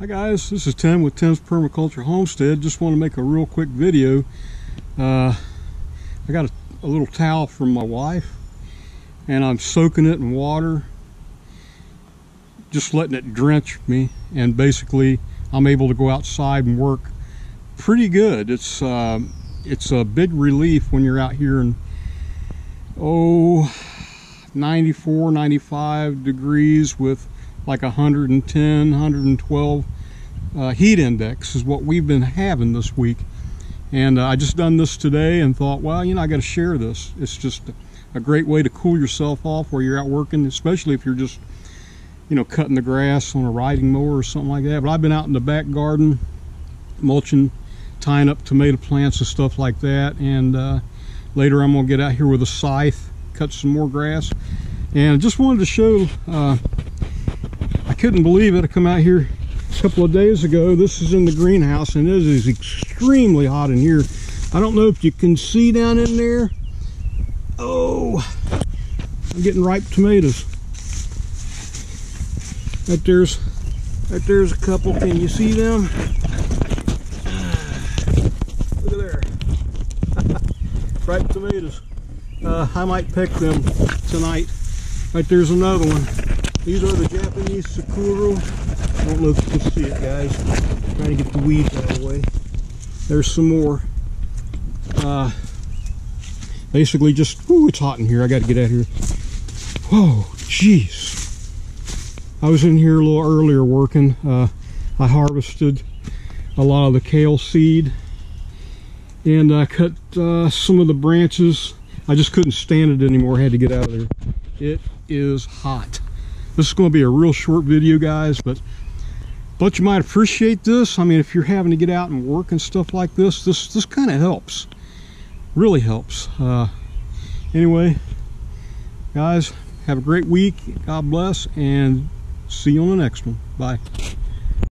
Hi guys, this is Tim with Tim's Permaculture Homestead. Just want to make a real quick video. Uh, I got a, a, little towel from my wife and I'm soaking it in water, just letting it drench me and basically I'm able to go outside and work pretty good. It's, uh, it's a big relief when you're out here in, oh, 94, 95 degrees with like 110, 112 uh, heat index is what we've been having this week. And uh, I just done this today and thought, well, you know, I got to share this. It's just a great way to cool yourself off while you're out working, especially if you're just, you know, cutting the grass on a riding mower or something like that. But I've been out in the back garden, mulching, tying up tomato plants and stuff like that. And uh, later I'm going to get out here with a scythe, cut some more grass. And I just wanted to show uh, couldn't believe it. I come out here a couple of days ago. This is in the greenhouse and it is extremely hot in here. I don't know if you can see down in there. Oh, I'm getting ripe tomatoes. Right there's, right there's a couple. Can you see them? Look at there. ripe tomatoes. Uh, I might pick them tonight. Right there's another one. These are the Japanese Sakura. I don't know if you can see it, guys. I'm trying to get the weeds out of the way. There's some more. Uh, basically just, ooh, it's hot in here. I got to get out of here. Whoa, jeez. I was in here a little earlier working. Uh, I harvested a lot of the kale seed and I cut uh, some of the branches. I just couldn't stand it anymore. I had to get out of there. It is hot. This is going to be a real short video, guys, but but you might appreciate this. I mean, if you're having to get out and work and stuff like this, this this kind of helps. Really helps. Uh, anyway, guys, have a great week. God bless, and see you on the next one. Bye.